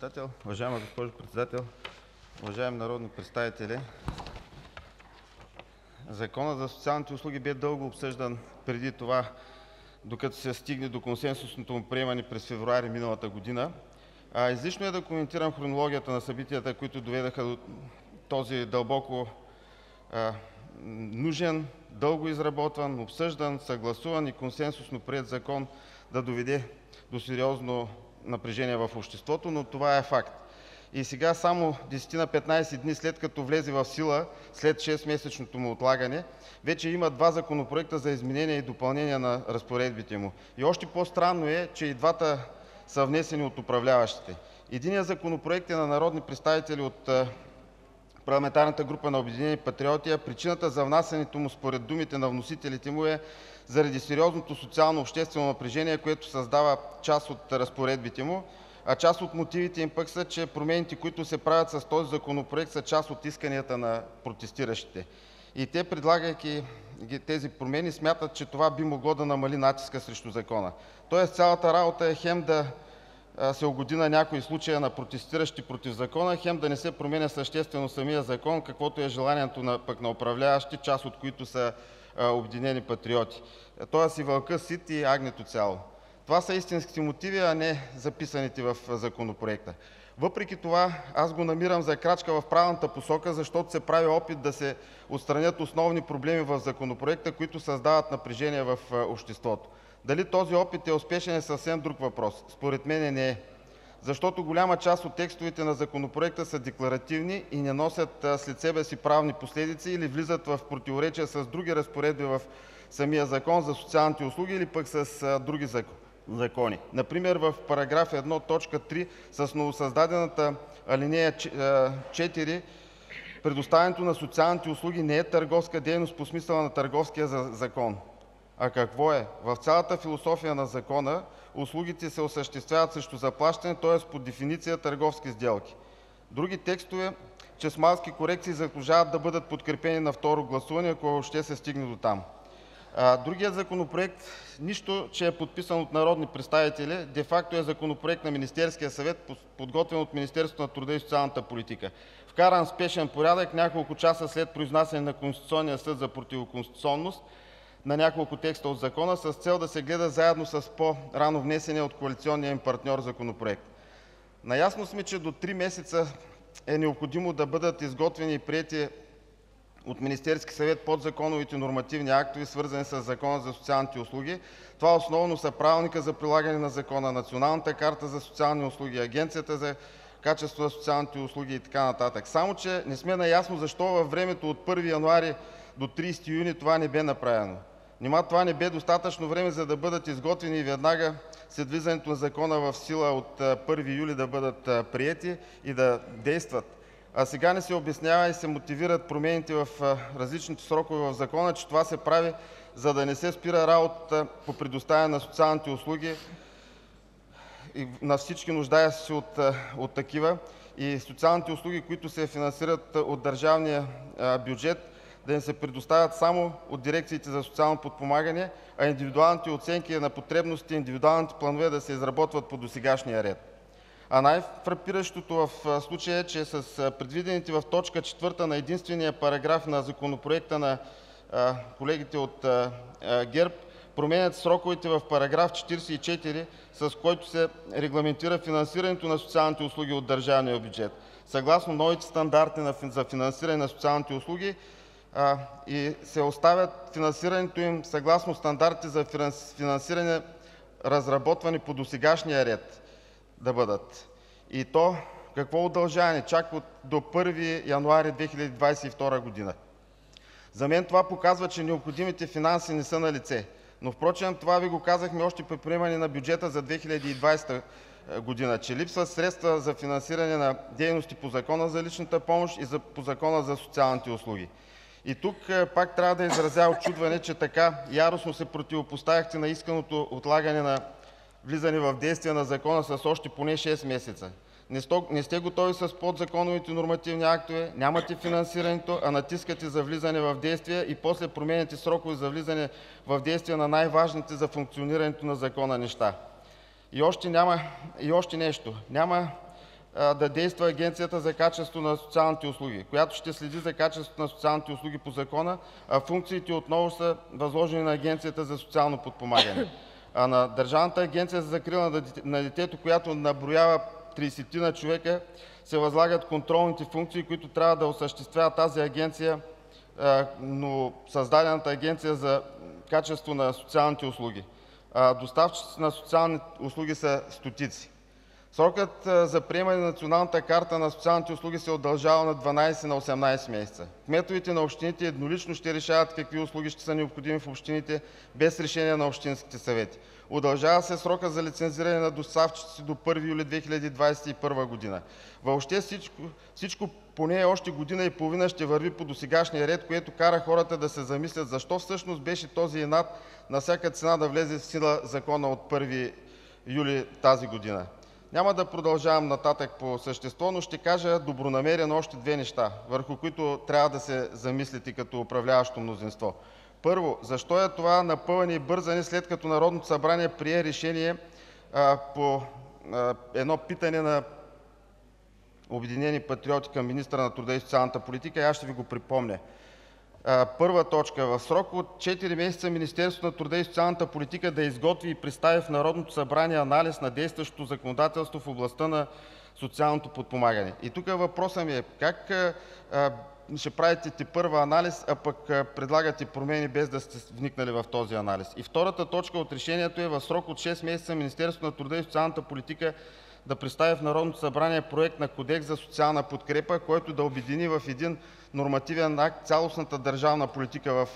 Председател. Уважаема госпожо Председател, уважаеми народни представители! Законът за социалните услуги бе дълго обсъждан преди това, докато се стигне до консенсусното му приемане през февруари миналата година. Излишно е да коментирам хронологията на събитията, които доведоха до този дълбоко нужен, дълго изработван, обсъждан, съгласуван и консенсусно приет закон да доведе до сериозно напрежение в обществото, но това е факт. И сега, само 10-15 дни след като влезе в сила, след 6-месечното му отлагане, вече има два законопроекта за изменение и допълнение на разпоредбите му. И още по-странно е, че и двата са внесени от управляващите. Единият законопроект е на народни представители от парламентарната група на „Обединени патриоти“, а причината за внасянето му според думите на вносителите му е заради сериозното социално-обществено напрежение, което създава част от разпоредбите му, а част от мотивите им пък са, че промените, които се правят с този законопроект, са част от исканията на протестиращите. И те, предлагайки тези промени, смятат, че това би могло да намали натиска срещу Закона. Тоест цялата работа е хем да се угоди на някои случая на протестиращи против Закона, хем да не се променя съществено самият Закон, каквото е желанието пък на управляващите, част от които са „Обединени патриоти“, тоест и вълкът сит, и агнето цяло. Това са истинските мотиви, а не записаните в Законопроекта. Въпреки това аз го намирам за крачка в правилната посока, защото се прави опит да се отстранят основни проблеми в Законопроекта, които създават напрежение в обществото. Дали този опит е успешен, е съвсем друг въпрос. Според мен не е, защото голяма част от текстовете на Законопроекта са декларативни и не носят след себе си правни последици или влизат в противоречие с други разпоредби в самия Закон за социалните услуги или пък с други закони. Например в § 1, т. 3 с новосъздадената ал. 4 предоставянето на социалните услуги не е търговска дейност по смисъла на Търговския закон. А какво е? В цялата философия на Закона услугите се осъществяват срещу заплащане, тоест по дефиниция търговски сделки. Други текстове, че с малки корекции заслужават да бъдат подкрепени на второ гласуване, ако въобще се стигне дотам. Другият законопроект, нищо че е подписан от народни представители, де факто е законопроект на Министерския съвет, подготвен от Министерството на труда и социалната политика, вкаран спешен порядък няколко часа след произнасяне на Конституционния съд за противоконституционност на няколко текста от Закона с цел да се гледа заедно с по-рано внесения от коалиционния им партньор Законопроект. Наясно сме, че до три месеца е необходимо да бъдат изготвени и приети от Министерския съвет подзаконовите нормативни актове, свързани с Закона за социалните услуги. Това основно са Правилникът за прилагане на Закона, Националната карта за социални услуги, Агенцията за качество на социалните услуги и така нататък. Само че не сме наясно защо във времето от 1 януари до 30 юни това не бе направено. Нима това не бе достатъчно време, за да бъдат изготвени и веднага след влизането на Закона в сила от 1 юли да бъдат приети и да действат? А сега ни се обяснява и се мотивират промените в различните срокове в Закона, че това се прави, за да не се спира работата по предоставяне на социалните услуги на всички нуждаещи се от такива и социалните услуги, които се финансират от държавния бюджет, да им се предоставят само от дирекциите за социално подпомагане, а индивидуалните оценки на потребностите, индивидуалните планове да се изработват по досегашния ред. А най-фрапиращото в случая е, че с предвидените в т. 4 на единствения параграф на Законопроекта на колегите от ГЕРБ променят сроковете в § 44, с който се регламентира финансирането на социалните услуги от държавния бюджет съгласно новите стандарти за финансиране на социалните услуги и се оставя финансирането им съгласно стандартите за финансиране, разработвани по досегашния ред да бъдат, и то какво удължаване – чак до 1 януари 2022 г. За мен това показва, че необходимите финанси не са налице. Но впрочем това Ви го казахме още при приемане на бюджета за 2020 г., че липсват средства за финансиране на дейности по Закона за личната помощ и по Закона за социалните услуги. И тук пак трябва да изразя учудване, че така яростно се противопоставихте на исканото отлагане на влизане в действие на Закона с още поне 6 месеца. Не сте готови с подзаконовите нормативни актове, нямате финансирането, а натискате за влизане в действие и после променяте срокове за влизане в действие на най-важните за функционирането на Закона неща. И още нещо – няма да действа Агенцията за качество на социалните услуги, която ще следи за качеството на социалните услуги по Закона, а функциите отново са възложени на Агенцията за социално подпомагане. На Държавната агенция за закрила на детето, която наброява тридесетина човека, се възлагат контролните функции, които трябва да осъществява тази Агенция, новосъздадената Агенция за качество на социалните услуги, доставчиците на социални услуги са стотици. Срокът за приемане на Националната карта на социалните услуги се удължава от 12 на 18 месеца. Кметовете на общините еднолично ще решават какви услуги ще са необходими в общините, без решение на общинските съвети. Удължава се срокът за лицензиране на доставчиците до 1 юли 2021 г. Въобще всичко поне още година и половина ще върви по досегашния ред, което кара хората да се замислят защо всъщност беше този инат на всяка цена да влезе в сила Законът от 1 юли тази година. Няма да продължавам нататък по същество, но ще кажа добронамерено още две неща, върху които трябва да се замислите като управляващо мнозинство. Първо, защо е това напъване и бързане, след като Народното събрание прие решение по едно питане на „Обединени патриоти“ към министъра на труда и социалната политика и аз ще Ви го припомня. Първа точка: „В срок от четири месеца Министерството на труда и социалната политика да изготви и представи в Народното събрание анализ на действащото законодателство в областта на социалното подпомагане“. И тук въпросът ми е: как ще правите тепърва анализ, а пък предлагате промени, без да сте вникнали в този анализ? И втората точка от решението е: „В срок от шест месеца Министерството на труда и социалната политика да представи в Народното събрание проект на Кодекс за социална подкрепа, който да обедини в един нормативен акт цялостната държавна политика в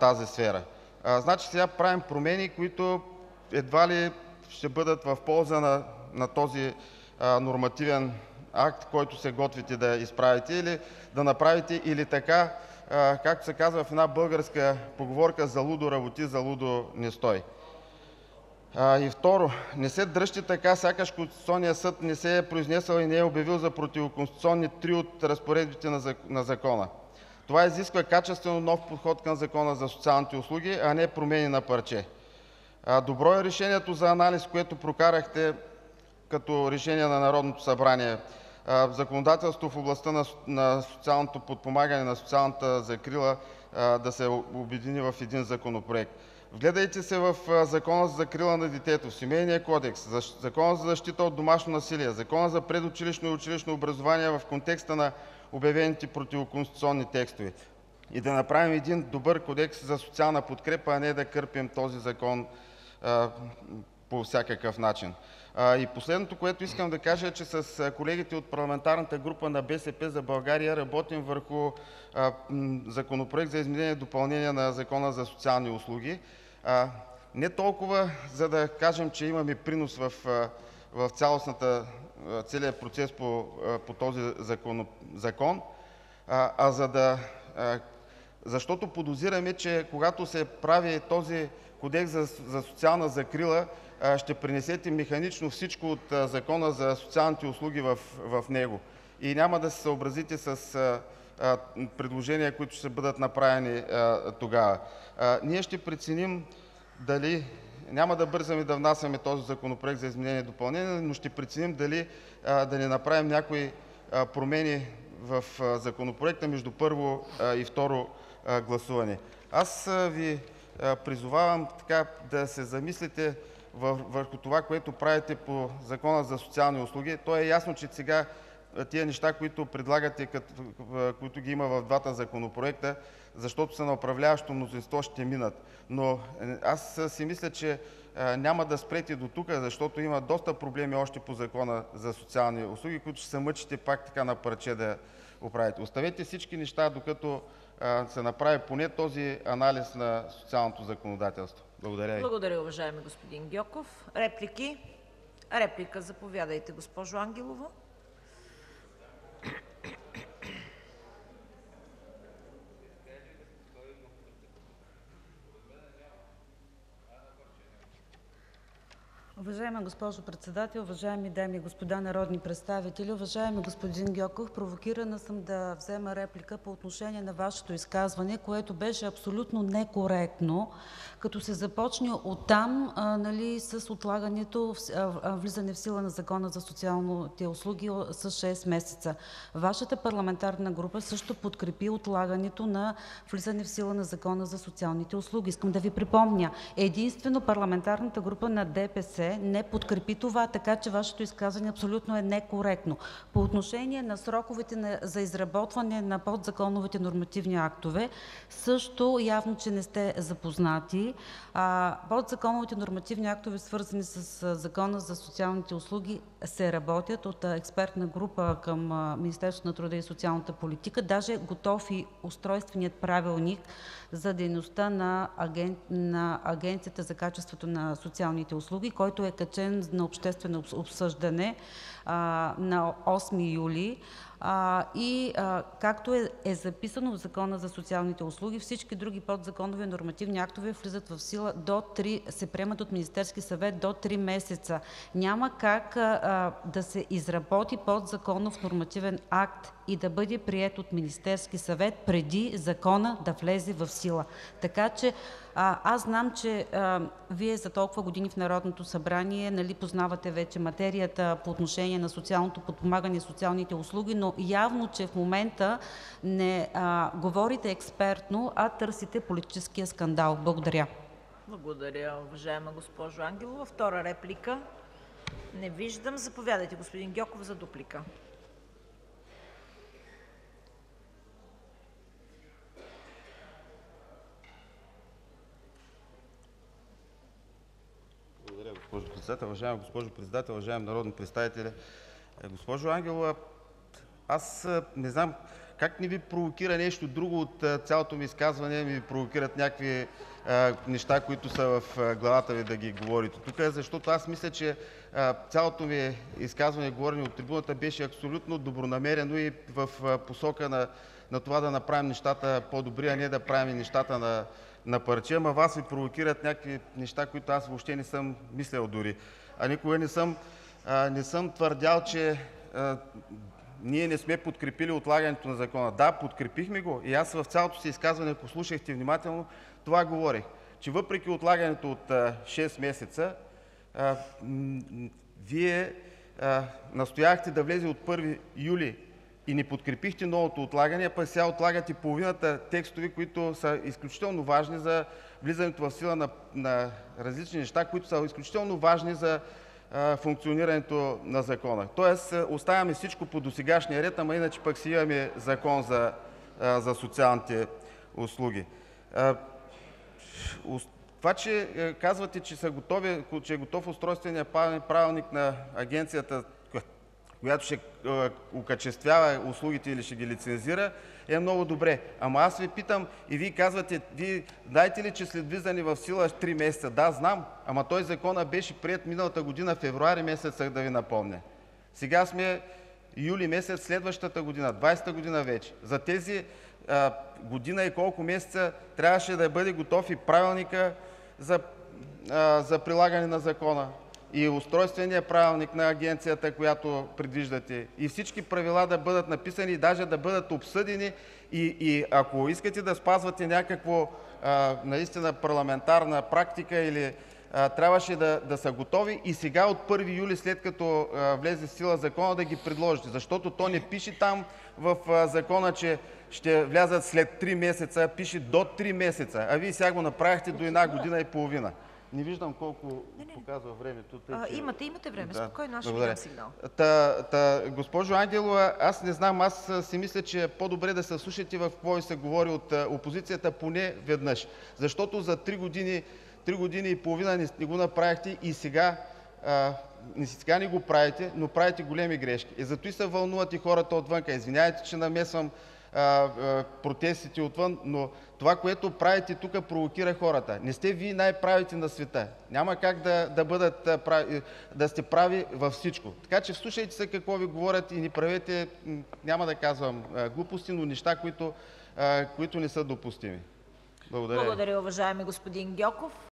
тази сфера“. Значи сега правим промени, които едва ли ще бъдат в полза на този нормативен акт, който се готвите да изправите или да направите, или така, както се казва в една българска поговорка: „Залудо работи, залудо не стой“. И второ, не се дръжте така, сякаш Конституционният съд не се е произнесъл и не е обявил за противоконституционни три от разпоредбите на Закона. Това изисква качествено нов подход към Закона за социалните услуги, а не промени на парче. Добро е решението за анализ, което прокарахте като решение на Народното събрание – законодателството в областта на социалното подпомагане, на социалната закрила да се обедини в един законопроект. Вгледайте се в Закона за закрила на детето, в Семейния кодекс, Закона за защита от домашно насилие, Закона за предучилищно и училищно образование в контекста на обявените противоконституционни текстове. И да направим един добър Кодекс за социална подкрепа, а не да кърпим този закон по всякакъв начин. И последното, което искам да кажа, е, че с колегите от парламентарната група на „БСП за България“ работим върху Законопроект за изменение и допълнение на Закона за социални услуги, не толкова за да кажем, че имаме принос в целия процес по този закон, а защото подозираме, че когато се прави този Кодекс за социална закрила, ще пренесете механично всичко от Закона за социалните услуги в него и няма да се съобразите с предложения, които ще бъдат направени тогава. Ние ще преценим дали – няма да бързаме да внасяме този Законопроект за изменение и допълнение, но ще преценим дали да не направим някои промени в Законопроекта между първо и второ гласуване. Аз Ви призовавам да се замислите върху това, което правите по Закона за социални услуги. То е ясно, че сега тези неща, които предлагате, които ги има в двата законопроекта, защото са на управляващото мнозинство, ще минат. Но аз си мисля, че няма да спрете дотук, защото има доста проблеми още по Закона за социални услуги, които ще се мъчите пак така на парче да оправите. Оставете всички неща, докато се направи поне този анализ на социалното законодателство. Благодаря Ви. Благодаря, уважаеми господин Гьоков. Реплики? Реплика – заповядайте, госпожо Ангелова. Уважаема госпожо Председател, уважаеми дами и господа народни представители! Уважаеми господин Гьоков, провокирана съм да взема реплика по отношение на Вашето изказване, което беше абсолютно некоректно, като се започне оттам с отлагането влизане в сила на Закона за социалните услуги с шест месеца. Вашата парламентарна група също подкрепи отлагането на влизане в сила на Закона за социалните услуги. Искам да Ви припомня – единствено парламентарната група на ДПС не подкрепи това, така че Вашето изказване абсолютно е некоректно. По отношение на сроковете за изработване на подзаконовите нормативни актове също явно, че не сте запознати. Подзаконовите нормативни актове, свързани със Закона за социалните услуги, се работят от експертна група към Министерството на труда и социалната политика. Даже готов и устройственият правилник за дейността на Агенцията за качеството на социалните услуги, който е качен на обществено обсъждане на 8 юли. И както е записано в Закона за социалните услуги, всички други подзаконови нормативни актове се приемат от Министерския съвет до три месеца. Няма как да се изработи подзаконов нормативен акт и да бъде приет от Министерския съвет преди Законът да влезе в сила. Аз знам, че Вие за толкова години в Народното събрание познавате вече материята по отношение на социалното подпомагане и социалните услуги, но явно, че в момента не говорите експертно, а търсите политическия скандал. Благодаря. ПРЕДСЕДАТЕЛ ЦВЕТА КАРАЯНЧЕВА: Благодаря, уважаема госпожо Ангелова. Втора реплика? Не виждам. Заповядайте, господин Гьоков, за дуплика. Благодаря, госпожо Председател. Уважаема госпожо Председател, уважаеми народни представители! Госпожо Ангелова, не знам как не Ви провокира нещо друго от цялото ми изказване, Ви провокират някакви неща, които са в главата Ви, да ги говорите тук? Защото аз мисля, че цялото ми изказване и говорене от трибуната беше абсолютно добронамерено и в посока на това да направим нещата по-добри, а не да правим нещата на парче. Ама Вас Ви провокират някакви неща, които аз въобще не съм мислил дори. Никога не съм твърдял, че ние не сме подкрепили отлагането на Закона. Да, подкрепихме го и аз в цялото си изказване, ако слушахте внимателно, това говорех, че въпреки отлагането от шест месеца, Вие настоявахте да влезе от 1 юли и не подкрепихте новото отлагане, пък сега отлагате половината текстове, които са изключително важни за влизането в сила на различни неща, които са изключително важни за функционирането на Закона. Тоест оставяме всичко по досегашния ред, ама иначе пък си имаме Закон за социалните услуги. Това, че казвате, че е готов Устройственият правилник на Агенцията, която ще окачествява услугите или ще ги лицензира, е много добре. Ама аз Ви питам и Вие казвате: знаете ли, че след влизане в сила три месеца? Да, знам, ама той Законът беше приет миналата година февруари месец, да Ви напомня. Сега сме юли месец следващата година, 2020 година вече. За тези година и колко месеца трябваше да бъде готов и Правилникът за прилагане на Закона, и Устройственият правилник на Агенцията, която предвиждате, и всички правила да бъдат написани даже да бъдат обсъдени. И ако искате да спазвате някаква наистина парламентарна практика, трябваше да са готови и сега от 1 юли, след като влезе в сила Законът, да ги предложите. Защото то не пише там в Закона, че ще влязат след три месеца, а пише до три месеца, а Вие сега го направихте до една година и половина. Не виждам колко показва времето. Имате, имате време. Спокойно, аз ще Ви дам сигнал. Госпожо Ангелова, аз не знам, аз си мисля, че е по-добре да се вслушате в какво се говори от опозицията поне веднъж, защото за три години и половина не го направихте и сега не го правите, но правите големи грешки. Затова се вълнуват и хората отвън. Извинявайте, че намесвам протестите отвън, но това, което правите тук, провокира хората. Не сте Вие най-правите на света. Няма как да сте прави във всичко. Така че вслушайте се какво Ви говорят и не правете, няма да казвам глупости, но неща, които не са допустими. Благодаря. Благодаря, уважаеми господин Гьоков.